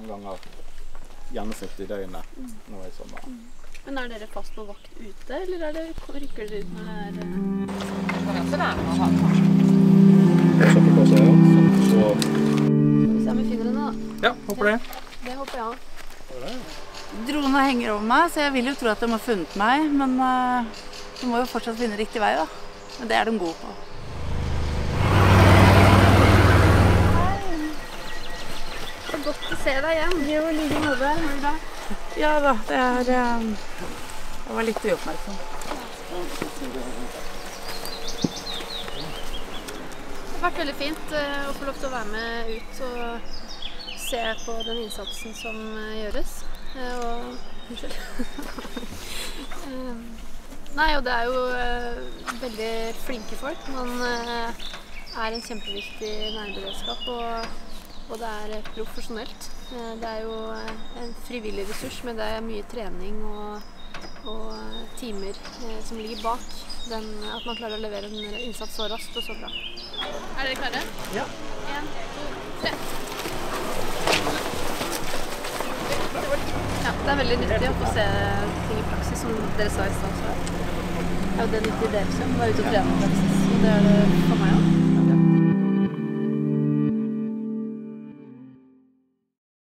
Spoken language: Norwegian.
fire-fem ganger gjennomsnittlig i døgnet nå i sommer. Men er dere fast på vakt ute, eller er det, rykker dere ut når det er kan også være med å ha ja. Så Skal vi se om vi finner henne, da. ja, håper det. Det håper jeg òg. Drona henger over meg, så jeg vil jo tro at de har funnet meg. Men eh, de må jo fortsatt finne riktig vei, da. Men det er de gode på. Godt å se deg igjen. Jo, i like måte. Ja da, det er eh, Jeg var litt uoppmerksom. Det har vært veldig fint eh, å få lov til å være med ut og se på den innsatsen som eh, gjøres. Eh, Og Unnskyld. Eh, Nei, og det er jo veldig flinke folk. Man er en kjempeviktig nærberedskap, og, og det er eh, profesjonelt. Eh, Det er jo eh, en frivillig ressurs, men det er mye trening og, og timer som ligger bak den, at man klarer å levere en innsats så raskt og så bra. Er dere klare? Ja. En, to, tre. Ja, det er veldig nyttig å få se ting i praksis, som dere sa i stad. Det er jo det nyttige dere som var ute og trene i praksis, og det er det for meg òg.